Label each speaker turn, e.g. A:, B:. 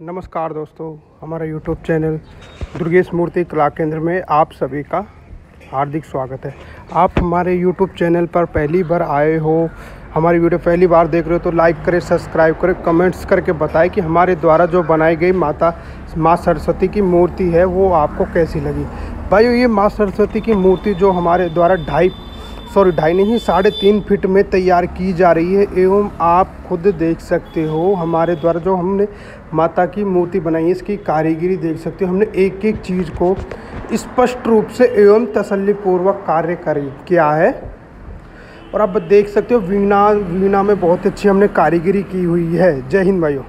A: नमस्कार दोस्तों, हमारा यूट्यूब चैनल दुर्गेश मूर्ति कला केंद्र में आप सभी का हार्दिक स्वागत है। आप हमारे यूट्यूब चैनल पर पहली बार आए हो, हमारी वीडियो पहली बार देख रहे हो तो लाइक करें, सब्सक्राइब करें, कमेंट्स करके बताएँ कि हमारे द्वारा जो बनाई गई माता, माँ सरस्वती की मूर्ति है वो आपको कैसी लगी। भाई ये माँ सरस्वती की मूर्ति जो हमारे द्वारा ढाई सॉरी ढाई नहीं, साढ़े तीन फीट में तैयार की जा रही है, एवं आप खुद देख सकते हो, हमारे द्वारा जो हमने माता की मूर्ति बनाई है, इसकी कारीगरी देख सकते हो, हमने एक एक चीज़ को स्पष्ट रूप से एवं तसल्लीपूर्वक कार्य कर, किया है। और आप देख सकते हो, वीणा वीणा में बहुत अच्छी हमने कारीगरी की हुई है। जय हिंद भाइयों।